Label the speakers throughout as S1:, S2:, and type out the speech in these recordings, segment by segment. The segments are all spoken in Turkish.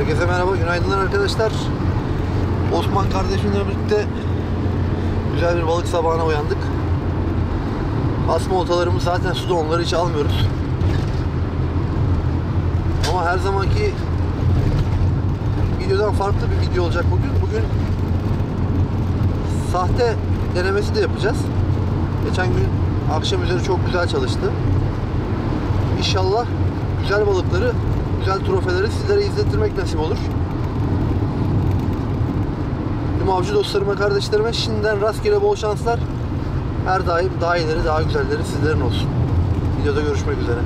S1: Herkese merhaba, günaydınlar arkadaşlar. Osman kardeşimle birlikte güzel bir balık sabahına uyandık. Asma oltalarımız zaten suda onları hiç almıyoruz. Ama her zamanki videodan farklı bir video olacak bugün. Bugün sahte denemesi de yapacağız. Geçen gün akşam üzeri çok güzel çalıştı. İnşallah güzel balıkları, güzel trofeleri sizlere izlettirmek nasip olur. Tüm avcı dostlarıma, kardeşlerime şimdiden rastgele bol şanslar. Her daim daha iyileri, daha güzelleri sizlerin olsun. Videoda görüşmek üzere.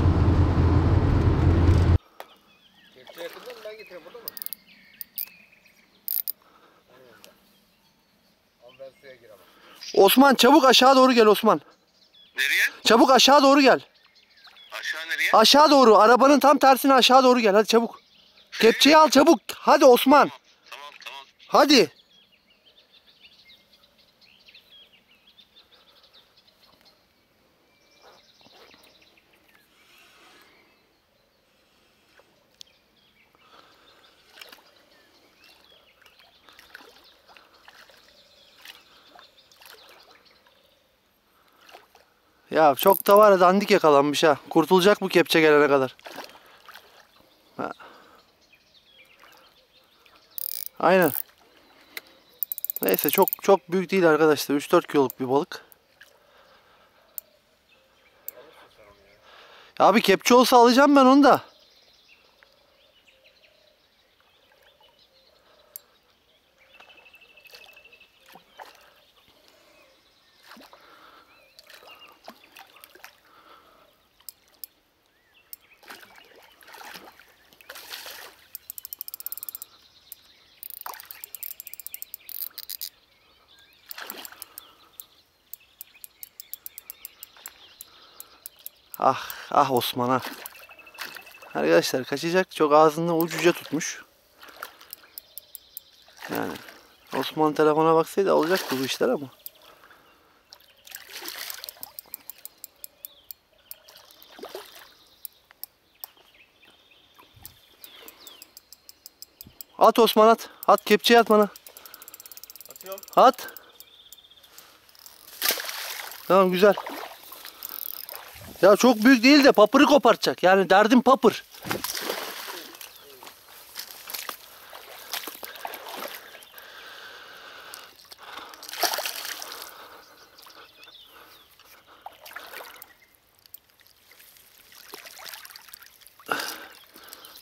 S1: Osman çabuk aşağı doğru gel Osman.
S2: Nereye?
S1: Çabuk aşağı doğru gel.
S2: Aşağı nereye?
S1: Aşağı doğru. Arabanın tam tersine aşağı doğru gel. Hadi çabuk. Kepçeyi al çabuk. Hadi Osman.
S2: Tamam tamam.
S1: Hadi. Ya çok da var ya dandik yakalanmış ha. Kurtulacak bu kepçe gelene kadar. Ha. Aynen. Neyse çok çok büyük değil arkadaşlar. 3-4 kiloluk bir balık. Ya abi kepçe olsa alacağım ben onu da. Ah ah Osman ah. Arkadaşlar kaçacak çok ağzından ucuca tutmuş. Yani Osman telefona baksaydı olacaktı bu işler ama. At Osman at. At kepçeyi at bana.
S2: Atıyorum.
S1: At. Tamam güzel. Ya çok büyük değil de papırı kopartacak. Yani derdim papır.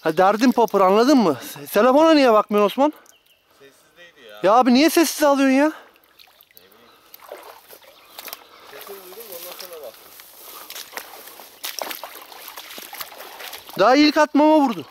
S1: Ha derdim papır anladın mı? Telefona niye bakmıyorsun Osman?
S2: Sessizdeydi ya.
S1: Ya abi niye sessiz alıyorsun ya?
S2: Sesini duydum ondan sonra baktım.
S1: Daha ilk atmama vurdu.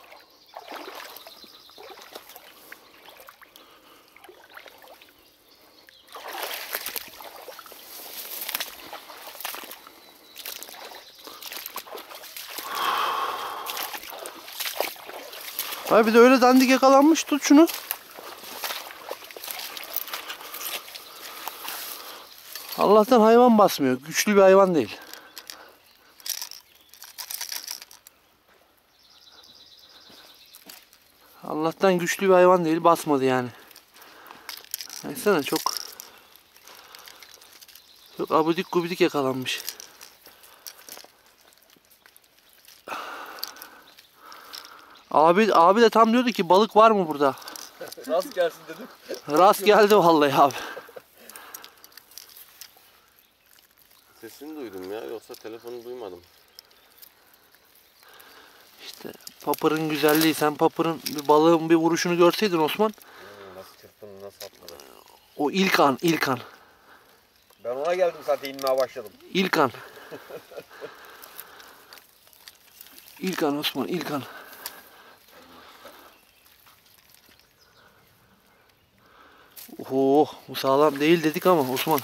S1: Abi bir de öyle dandik yakalanmış tut şunu. Allah'tan hayvan basmıyor. Güçlü bir hayvan değil. Allah'tan güçlü bir hayvan değil. Basmadı yani. Baksana çok çok abidik gubidik yakalanmış. Abi abi de tam diyordu ki balık var mı burada?
S3: Rast gelsin dedim.
S1: Rast geldi vallahi abi.
S2: Sesini duydum ya yoksa telefonu duymadım.
S1: İşte papırın güzelliği. Sen papırın bir balığın bir vuruşunu görseydin Osman.
S3: Hmm, nasıl çırpındı nasıl atladı.
S1: O ilk an, ilk an.
S3: Ben ona geldim zaten inmeye başladım.
S1: İlk an. İlk an Osman, ilk an. Oh, bu sağlam değil dedik ama Osman.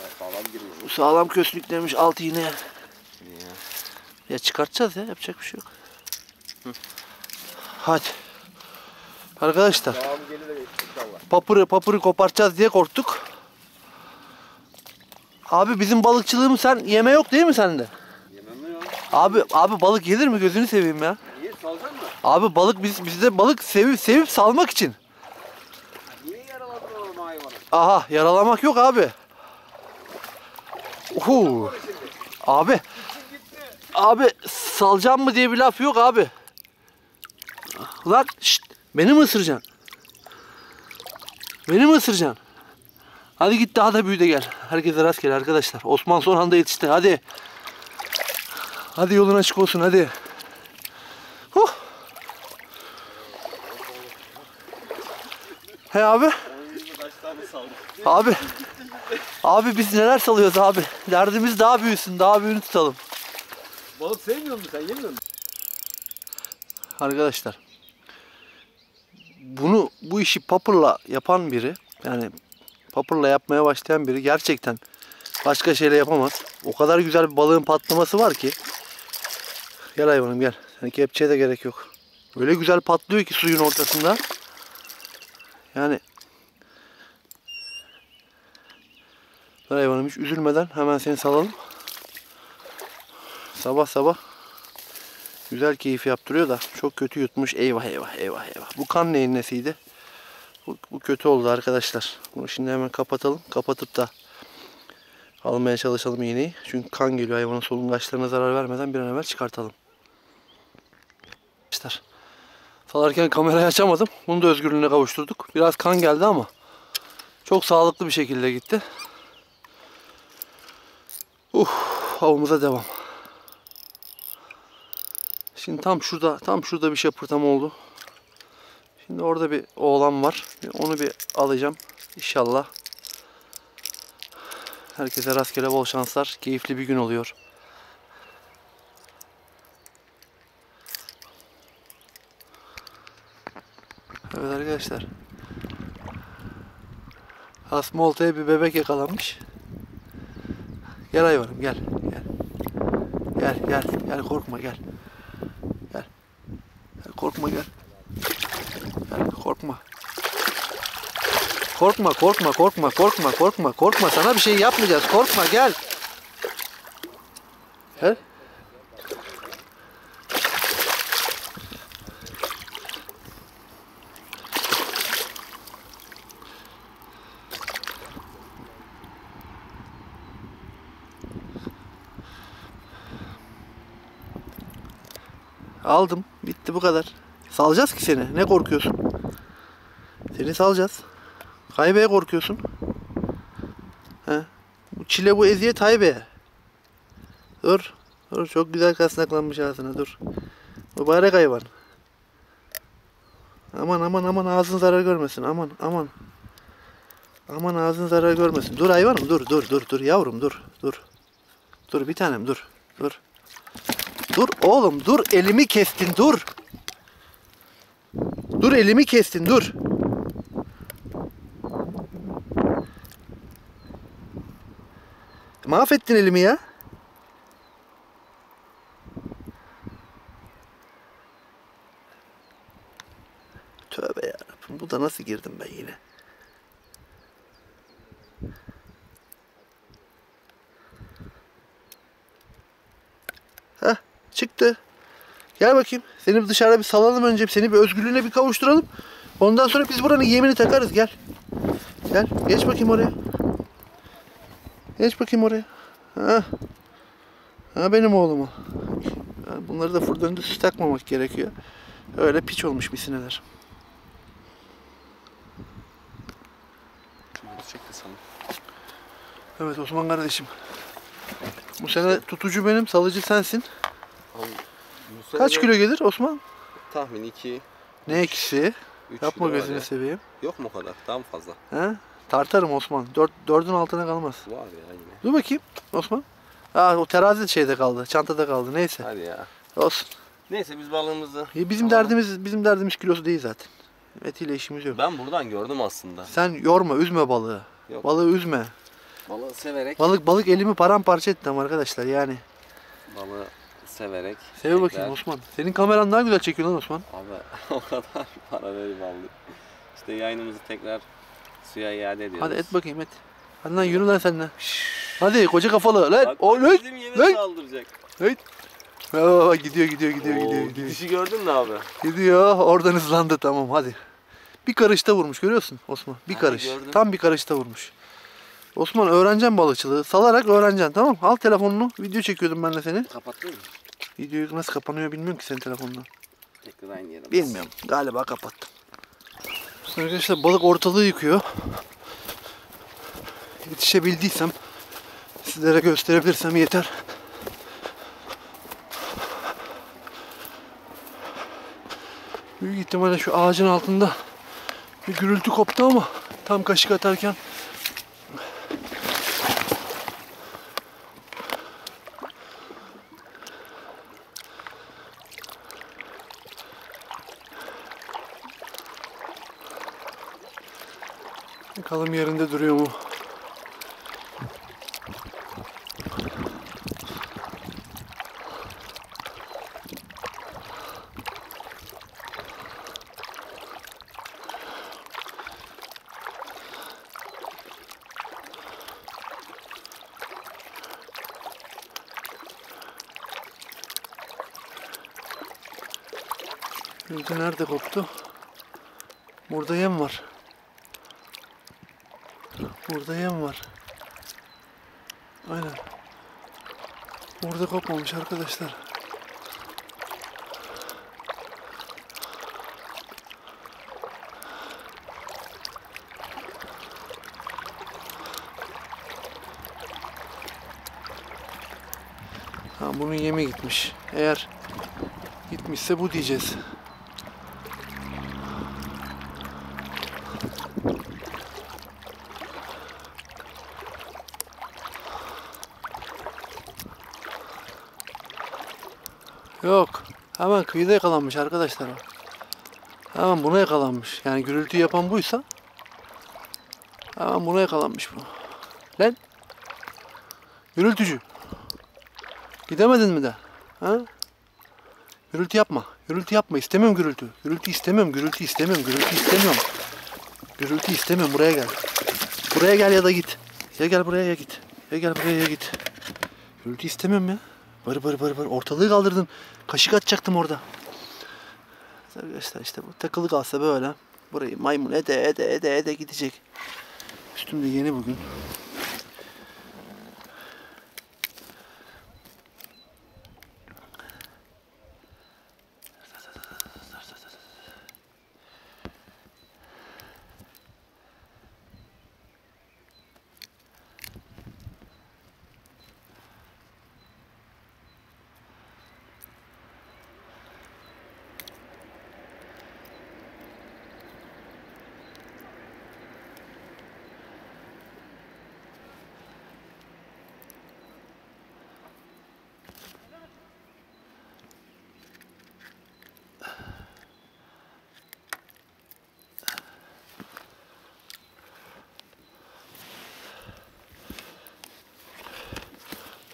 S3: Evet, sağlam girmiş.
S1: Bu sağlam köslüklemiş alt iğne.
S2: Ya.
S1: Ya çıkartacağız ya, yapacak bir şey yok. Hadi. Arkadaşlar,
S3: gelir
S1: papırı papırı kopartacağız diye korktuk. Abi bizim balıkçılığımız sen yeme yok değil mi sende?
S3: Yemem ya?
S1: Abi abi balık yenir mi gözünü seveyim ya.
S3: Niye salacaksın mı?
S1: Abi balık biz bizde balık sevip sevip salmak için.
S3: Niye yaraladın oğlum hayvanı?
S1: Aha yaralamak yok abi. Uhu. Abi. Abi salacağım mı diye bir laf yok abi. Lan şşt, beni mi ısıracaksın? Beni mi ısıracaksın? Hadi git daha da büyü de gel. Herkese rastgele arkadaşlar. Osman son anda yetişti hadi. Hadi yolun açık olsun hadi. Huh. He abi. Abi. Abi biz neler salıyoruz abi. Derdimiz daha büyüsün, daha büyüğünü tutalım.
S3: Balık sevmiyor musun sen yemiyor musun?
S1: Arkadaşlar. Bunu bu işi papırla yapan biri yani papırla yapmaya başlayan biri gerçekten başka şeyle yapamaz. O kadar güzel bir balığın patlaması var ki. Gel hayvanım gel. Hani kepçeye de gerek yok. Öyle güzel patlıyor ki suyun ortasında. Yani Dur hayvanım hiç üzülmeden hemen seni salalım. Sabah sabah Güzel keyif yaptırıyor da çok kötü yutmuş. Eyvah eyvah eyvah eyvah. Bu kan neyin nesiydi? Bu, bu kötü oldu arkadaşlar. Bunu şimdi hemen kapatalım. Kapatıp da almaya çalışalım iğneyi. Çünkü kan geliyor hayvanın solungaçlarına zarar vermeden bir an evvel çıkartalım. Arkadaşlar salarken kamerayı açamadım. Bunu da özgürlüğüne kavuşturduk. Biraz kan geldi ama çok sağlıklı bir şekilde gitti. Uh, avımıza devam. Şimdi tam şurada, tam şurada bir şapırtama oldu. Şimdi orada bir oğlan var. Onu bir alacağım. İnşallah. Herkese rastgele bol şanslar. Keyifli bir gün oluyor. Evet arkadaşlar. Asma oltaya bir bebek yakalanmış. Gel hayvanım gel. Gel. Gel gel gel korkma. Gel korkma gel. Gel korkma. Korkma korkma korkma korkma korkma korkma sana bir şey yapmayacağız korkma gel. Gel. Aldım. Bitti bu kadar. Salacağız ki seni. Ne korkuyorsun? Seni salacağız. Kaybeye korkuyorsun. He. Bu çile bu eziyet haybeye. Dur. Dur çok güzel kasnaklanmış ağzına dur. Mübarek hayvan. Aman aman aman ağzın zarar görmesin. Aman aman. Aman ağzın zarar görmesin. Dur hayvanım dur dur dur dur yavrum dur dur. Dur bir tanem dur. Dur. Dur oğlum dur elimi kestin dur. Dur elimi kestin dur. Mahvettin elimi ya. Tövbe yarabbim bu da nasıl girdim ben yine. Heh çıktı. Gel bakayım. Seni dışarıda bir salalım önce. Seni bir özgürlüğüne bir kavuşturalım. Ondan sonra biz buranın yemini takarız. Gel. Gel. Geç bakayım oraya. Geç bakayım oraya. Ha. Ha benim oğlum o. Yani bunları da fır döndüsüz takmamak gerekiyor. Öyle piç olmuş misineler. Evet Osman kardeşim. Bu sene tutucu benim, salıcı sensin.
S2: Abi, sene
S1: Kaç kilo gelir Osman?
S2: Tahmin 2,
S1: Ne ikisi?
S2: 3
S1: Yapma gözünü seveyim.
S2: Yok mu o kadar? Daha mı fazla?
S1: He? Tartarım Osman. Dört, dördün altına kalmaz.
S2: Var ya yine.
S1: Dur bakayım Osman. Aa o terazi şeyde kaldı. Çantada kaldı. Neyse.
S2: Hadi ya.
S1: Olsun.
S2: Neyse biz balığımızı...
S1: E, Bizim
S2: Tamam.
S1: derdimiz bizim derdimiz kilosu değil zaten. Etiyle işimiz yok.
S2: Ben buradan gördüm aslında.
S1: Sen yorma, üzme balığı.
S2: Yok.
S1: Balığı üzme.
S2: Balığı severek...
S1: Balık balık elimi paramparça etti ama arkadaşlar yani.
S2: Balığı severek...
S1: Sev bakayım
S2: tekrar-
S1: Osman. Senin kameran daha güzel çekiyor lan Osman.
S2: Abi o kadar para verip aldık. İşte yayınımızı tekrar suya iade ediyoruz.
S1: Hadi et bakayım et. Hadi lan yürü lan sen de. Hadi koca kafalı lan.
S2: Bak,
S1: O lan.
S2: bizim yeme
S1: lan.
S2: saldıracak.
S1: Lan. Aa, gidiyor gidiyor gidiyor
S2: Oo,
S1: gidiyor gidiyor.
S2: Gidişi gördün mü abi?
S1: Gidiyor. Oradan hızlandı tamam hadi. Bir karışta vurmuş görüyorsun Osman. Bir
S2: Ha,
S1: karış.
S2: gördüm.
S1: Tam bir karışta vurmuş. Osman öğreneceksin balıkçılığı. Salarak öğreneceksin tamam Al telefonunu. Video çekiyordum ben de seni.
S2: Kapattın mı?
S1: Videoyu nasıl kapanıyor bilmiyorum ki senin telefonundan.
S2: Tekrar aynı yere.
S1: Bilmiyorum. Galiba kapattım. Arkadaşlar balık ortalığı yıkıyor. Yetişebildiysem sizlere gösterebilirsem yeter. Büyük ihtimalle şu ağacın altında bir gürültü koptu ama tam kaşık atarken bakalım yerinde duruyor mu? Gürültü nerede koptu? Burada yem var. Burada yem var. Aynen. Burada kopmamış arkadaşlar. Ha bunun yemi gitmiş. Eğer gitmişse bu diyeceğiz. Yok. Hemen kıyıda yakalanmış arkadaşlar. Hemen buna yakalanmış. Yani gürültü yapan buysa hemen buna yakalanmış bu. Lan. Gürültücü. Gidemedin mi de? Ha? Gürültü yapma. Gürültü yapma. İstemiyorum gürültü. Gürültü istemiyorum. Gürültü istemiyorum. Gürültü istemiyorum. Gürültü istemiyorum. Buraya gel. Buraya gel ya da git. Ya gel buraya ya git. Ya gel buraya ya git. Gürültü istemiyorum ya. Barı barı barı barı. Ortalığı kaldırdın. Kaşık atacaktım orada. Arkadaşlar işte bu takılı kalsa böyle. Burayı maymun ede ede ede ede gidecek. Üstümde yeni bugün.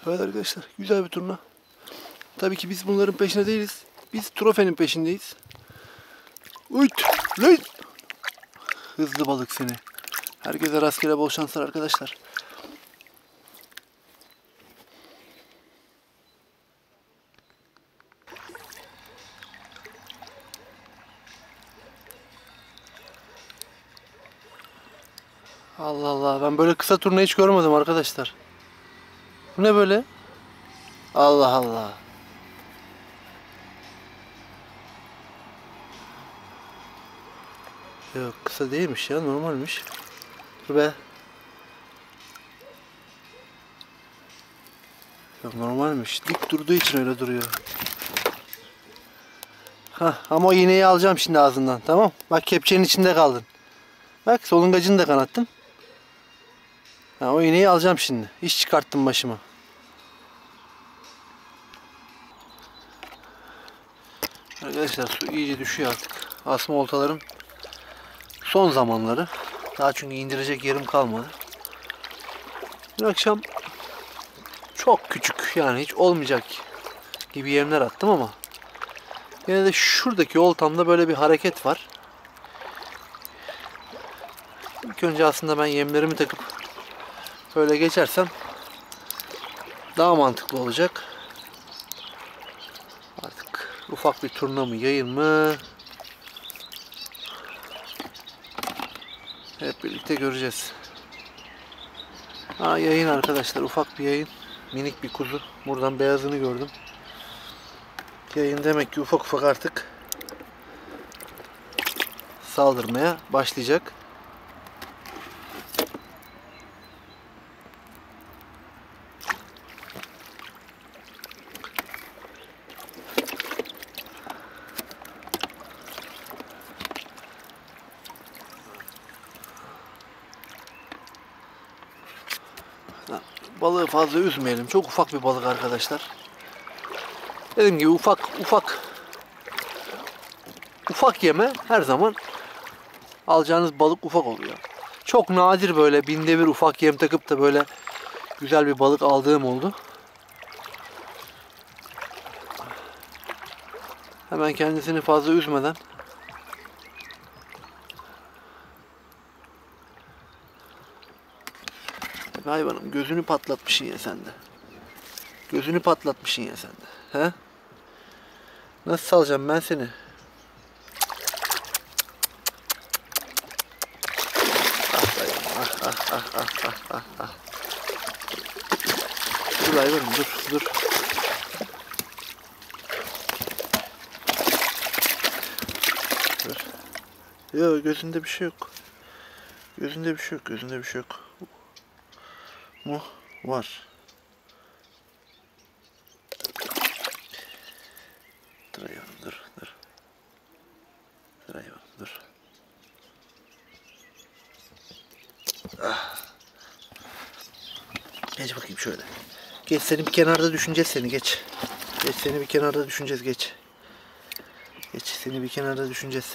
S1: Evet arkadaşlar güzel bir turna. Tabii ki biz bunların peşinde değiliz. Biz trofenin peşindeyiz. Uyt! Lan! Hızlı balık seni. Herkese rastgele bol şanslar arkadaşlar. Allah Allah ben böyle kısa turna hiç görmedim arkadaşlar. Bu ne böyle? Allah Allah. Yok kısa değilmiş ya normalmiş. Dur be. Yok normalmiş. Dik durduğu için öyle duruyor. Hah ama o iğneyi alacağım şimdi ağzından tamam. Bak kepçenin içinde kaldın. Bak solungacını da kanattın. Ha, o iğneyi alacağım şimdi. İş çıkarttım başıma. Arkadaşlar su iyice düşüyor artık. Asma oltalarım son zamanları. Daha çünkü indirecek yerim kalmadı. Dün akşam çok küçük yani hiç olmayacak gibi yemler attım ama yine de şuradaki oltamda böyle bir hareket var. İlk önce aslında ben yemlerimi takıp böyle geçersem daha mantıklı olacak. Ufak bir turna mı yayın mı? Hep birlikte göreceğiz. Ha yayın arkadaşlar ufak bir yayın. Minik bir kuzu. Buradan beyazını gördüm. Yayın demek ki ufak ufak artık saldırmaya başlayacak. Balığı fazla üzmeyelim. Çok ufak bir balık arkadaşlar. Dediğim gibi ufak ufak ufak yeme her zaman alacağınız balık ufak oluyor. Çok nadir böyle binde bir ufak yem takıp da böyle güzel bir balık aldığım oldu. Hemen kendisini fazla üzmeden Hayvanım gözünü patlatmışsın ya sen de. Gözünü patlatmışsın ya sen de. He? Nasıl salacağım ben seni? Ah dayım, ah ah ah ah ah ah. Dur hayvanım dur. Dur. Yok gözünde bir şey yok. Gözünde bir şey yok, gözünde bir şey yok mu? Var. Dur hayvanım dur dur. Dur hayvanım dur. Ah. Geç bakayım şöyle. Geç seni bir kenarda düşüneceğiz seni geç. Geç seni bir kenarda düşüneceğiz geç. Geç seni bir kenarda düşüneceğiz.